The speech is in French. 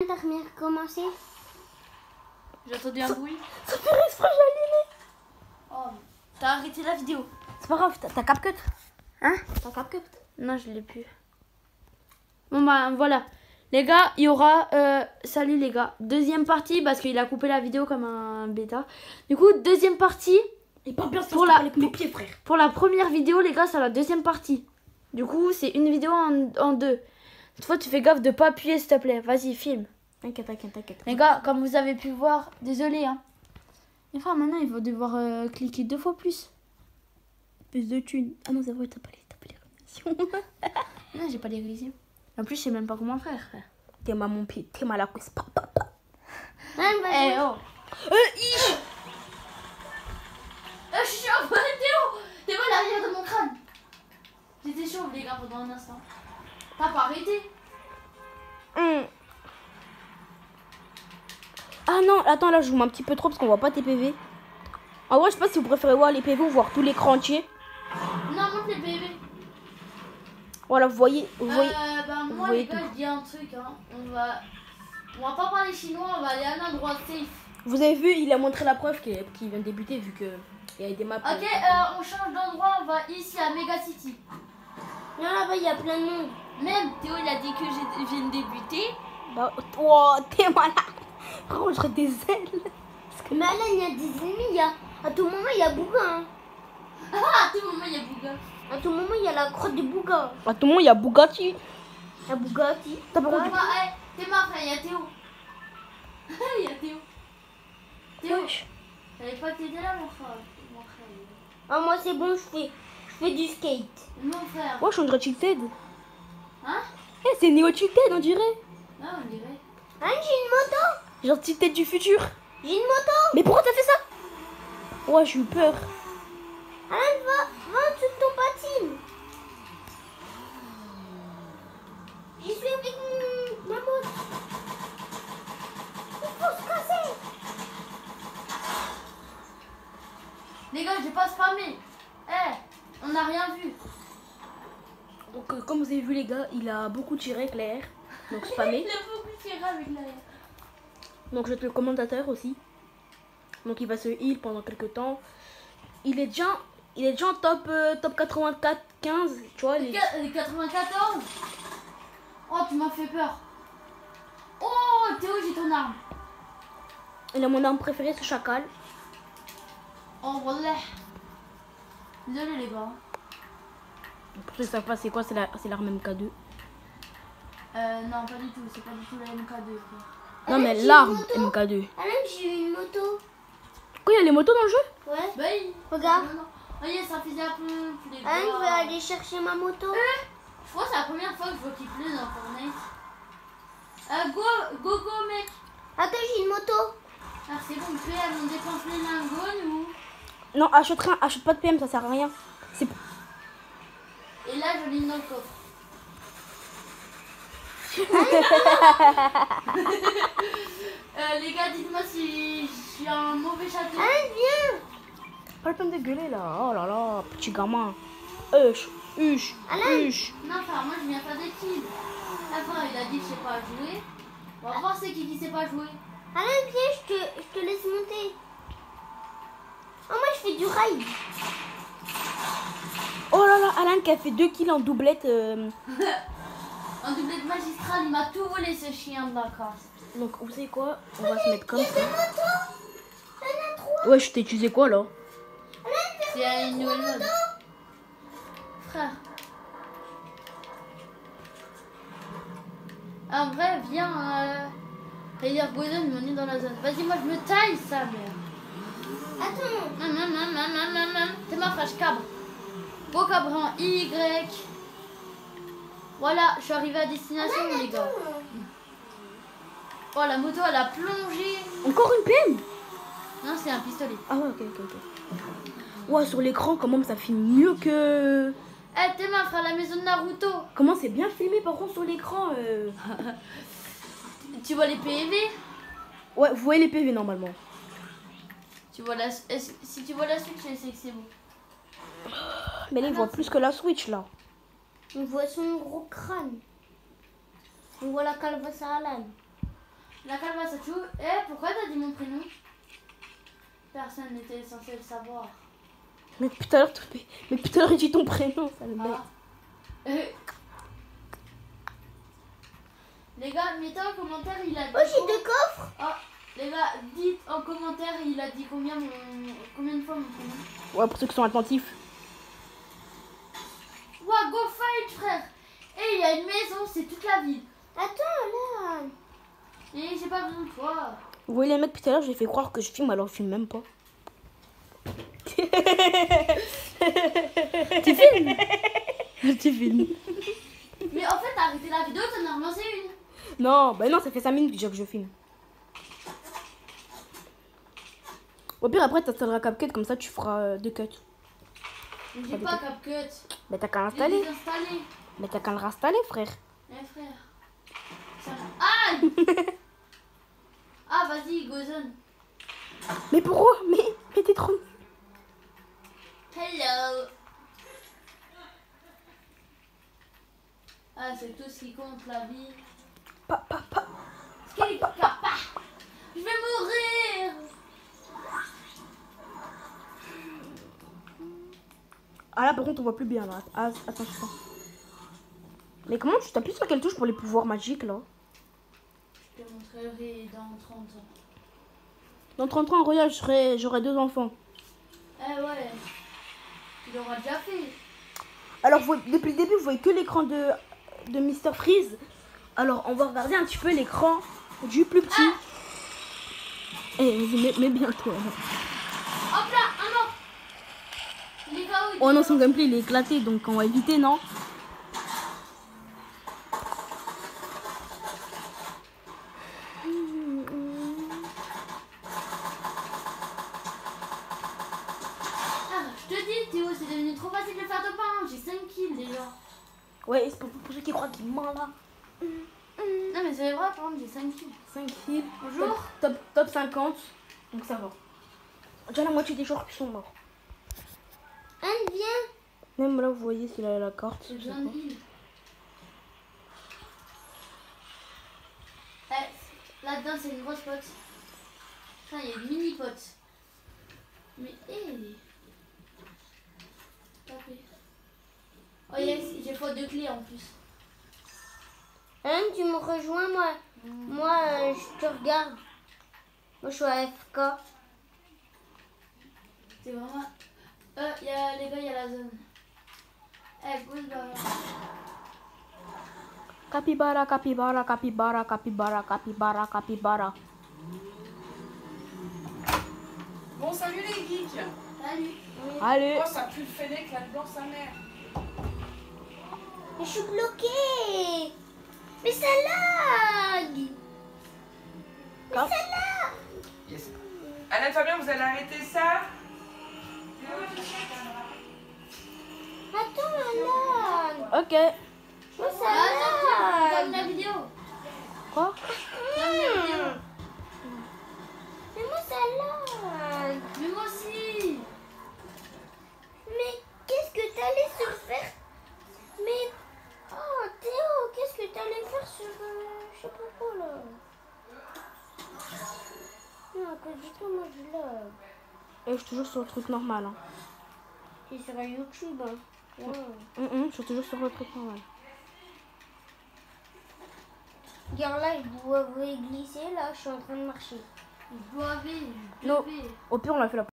Bien recommencé J'ai entendu un bruit. Ça fait exprès, j'ai allumé. Oh, t'as arrêté la vidéo. C'est pas grave, t'as- CapCut Hein T'as CapCut Non, je l'ai plus. Bon bah voilà. Les gars, il y aura... euh, salut les gars. Deuxième partie, parce qu'il a coupé la vidéo comme un bêta. Du coup, deuxième partie. Et pas bien Pour la- avec mes pieds, frère. Pour la première vidéo, les gars, c'est la deuxième partie. Du coup, c'est une vidéo en, en deux. Cette fois, tu fais gaffe de pas appuyer, s'il te plaît. Vas-y, filme. T'inquiète, t'inquiète, t'inquiète. Les gars, comme vous avez pu voir, désolé. Hein. Enfin, maintenant, il va devoir euh, cliquer deux fois plus. Plus de thunes. Ah non, c'est vrai, t'as pas les, t'as pas les. Non, j'ai pas les réalisé. En plus, je sais même pas comment faire, frère. T'es mal mon pied, t'es mal à cause. Pa, pa, pa. Vas-y. Eh oh Euh, ish Ah, je suis chaud, Théo T'es mal l'arrière de mon crâne J'étais chaud, les gars, pendant un instant. T'as pas arrêté Hum. Ah non, attends, là, je joue un petit peu trop parce qu'on voit pas tes PV. En vrai, je sais pas si vous préférez voir les PV ou voir tout l'écran entier. Non, montre les bébés. Voilà, vous voyez, vous voyez. Euh, bah, vous moi, voyez les gars, tout. je dis un truc, hein. On va... On va pas parler chinois, on va aller à un endroit safe. Vous avez vu, il a montré la preuve qu'il qu'il vient de débuter vu que il y a des maps. Ok, euh, on change d'endroit, on va ici à Mega City. Non, là-bas, il y a plein de monde. Même Théo, il a dit que je viens de débuter. Bah, oh, t'es malade. Frérot, j'aurais des ailes. Mais là, il y a des ennemis. Il y a... À tout moment, il y a Bouga. hein. Ah, à tout moment, il y a Bouga. À tout moment, il y a la crotte de Bouga. À tout monde, il y a Bugatti. La Bugatti. T'as pas Ah, compris bah, eh, t'es frère, il y a Théo. Il y a Théo. Théo, t'avais pas t'aider là, mon frère. Mon frère. Ah, moi, c'est bon, je fais, je fais du skate. Mon frère. Moi, je suis André Tilted. Hein Eh, c'est Neo Tilted, on dirait. Ah, on dirait. Hein, j'ai une moto. Genre Tilted du futur. J'ai une moto. Mais pourquoi t'as fait ça? Ouais, j'ai eu peur. Alain, va, va en dessous de ton patine. J'y suis avec ma moto. Il faut se casser. Les gars, j'ai pas spammé. Eh, on n'a rien vu. Donc, comme vous avez vu, les gars, il a beaucoup tiré, Claire. Donc, spammé. Il a beaucoup tiré avec l'arrière. Donc, je vais le commentateur aussi. Donc, il va se heal pendant quelques temps. Il est déjà, il est déjà en top, euh, top 84, 15. Tu vois, euh, 94 Oh, tu m'as fait peur. Oh, Théo, j'ai ton arme. il a mon arme préférée, ce chacal. Oh, wallah. Désolé, les gars. Pour ceux qui savent pas, c'est quoi C'est la- c'est l'arme MK2. Euh, non, pas du tout. C'est pas du tout la MK2. quoi. Non, mais l'arme moto. MK2. Alain, j'ai une moto. Quoi, il y a les motos dans le jeu? Ouais. Bah, oui. Regarde. Non, non. Voyez, ça faisait un peu. Les Alain, je vais aller chercher ma moto. Je crois que c'est la première fois que je vois qu'il pleut dans Fortnite. Euh, go, go, go, mec. Attends, j'ai une moto. Ah, c'est bon, PM, on dépense les lingots, nous. Non, achète rien, achète pas de PM, ça sert à rien. C'est Et là, je l'ai dans le coffre. euh, les gars, dites-moi si je suis un mauvais château. Alain, viens. pas le peine de gueuler là. Oh là là, petit gamin. Hush, hush, Alain. hush. Non, frère, moi je viens faire des kills. Après, il a dit que je sais pas jouer. On va voir c'est qui qui sait pas jouer. Alain, viens, je te, je te laisse monter. Oh, moi, je fais du ride. Oh là là, Alan qui a fait 2 kills en doublette. euh, Un doublé de magistral, il m'a tout volé ce chien de la casse. Donc, vous savez quoi? On va se mettre comme ça. Ouais, je t'ai utilisé quoi là? C'est une nouvelle mode. Frère. En vrai, viens. Euh... D'ailleurs, Gozen me met dans la zone. Vas-y, moi je me taille, sa mère. Attends. Hum, hum, hum, hum. C'est ma fraîche cabre. En Y. Voilà, je suis arrivée à destination, les gars. Oh, la moto, elle a plongé. Encore une PM Non, c'est un pistolet. Ah ouais, ok, ok, ok. Ouais, sur l'écran, quand même, ça filme mieux que. Eh, t'es ma frère, la maison de Naruto. Comment c'est bien filmé par contre sur l'écran euh. Tu vois les PV Ouais, vous voyez les PV normalement. tu vois la... Si tu vois la suite, je sais que c'est bon. Mais là, il voit plus que la Switch là. On voit son gros crâne. On voit la calvasse à Alan. La Calvasatou. Eh, pourquoi t'as dit mon prénom? Personne n'était censé le savoir. Mais tout à l'heure, mais, tout à l'heure, il dit ton prénom, ça le met. Ah. Euh. Les gars, mettez en commentaire, il a dit. Oh, j'ai deux coffres. Ah, les gars, dites en commentaire, il a dit combien, mon... combien de fois mon prénom? Ouais, pour ceux qui sont attentifs. Go fight, frère Et il y a une maison, c'est toute la ville. Attends, là. Et j'ai pas besoin de toi. Vous voyez les mecs, tout à l'heure, j'ai fait croire que je filme, alors je filme même pas. tu filmes? Tu filmes. Mais en fait, t'as arrêté la vidéo, t'en as relancé une. Non, bah non, ça fait 5 minutes déjà que je filme. Au pire, après, t'installeras CapCut, comme ça tu feras euh, deux cuts. Mais J'ai pas CapCut. Mais t'as qu'à l'installer. Mais t'as qu'à le réinstaller, frère. Eh frère. Ça... Aïe Ah, vas-y, Gozon. Mais pourquoi? Mais, mais t'es trop. Hello. Ah, c'est tout ce qui compte, la vie. Pa, pa, pa. Skip, papa. Je vais mourir. Ah là, par contre, on voit plus bien là. Ah, attends, attends. Mais comment tu t'appuies sur quelle touche pour les pouvoirs magiques là Je te montrerai dans 30 ans. Dans 30 ans, regarde, je serai- j'aurai deux enfants. Eh ouais. Tu l'auras déjà fait. Alors, vous- depuis le début, vous voyez que l'écran de, de Mr. Freeze. Alors, on va regarder un petit peu l'écran du plus petit. Eh, vas-y, mets, mets bien toi. Hop là, un mort. Il est KO. il Oh non, son gameplay il est éclaté donc on va éviter, non Ah, je te dis, Théo, c'est devenu trop facile de faire de pain. J'ai 5 kills déjà. Ouais, c'est pour, pour ceux qui croient qu'il ment là. Non, mais c'est vrai, par contre, j'ai 5 kills. 5 kills. Bonjour. Top, top 50. Donc ça va. Déjà la moitié des joueurs qui sont morts. Anne, viens. Même là, vous voyez s'il a la carte. De pas. heal. Eh, là-dedans, c'est une grosse pote. Il y a une mini pote. Mais, hé Tapez. Oh yes, j'ai fois deux clés en plus. Anne, tu me rejoins, moi? Moi, euh, je te regarde. Moi, je suis à FK. C'est vraiment... Euh, y a, les gars, il y a la zone. Eh, pousse bah. Capybara, capybara, capybara, capybara, capybara, capybara. Bon, salut les geeks Salut. Allez. Oh, ça pue le fennec là-dedans, sa mère Mais je suis bloquée. Mais ça lag. Ok. Mais ça Donne lag. la vidéo. Quoi Donne la vidéo. Mais moi, ça lag. Mais moi aussi. Mais qu'est-ce que t'allais sur faire Mais. Oh, Théo, qu'est-ce que t'allais faire sur. euh, je sais pas quoi là Non, pas du tout, moi je lag. Et je suis toujours sur le truc normal. Hein. C'est sur YouTube. Hein. Hum, hum, je suis toujours sur le truc normal. Regarde là, je dois vous glisser, là, je suis en train de marcher. Je dois aller. Non. Au pire, on l'a fait la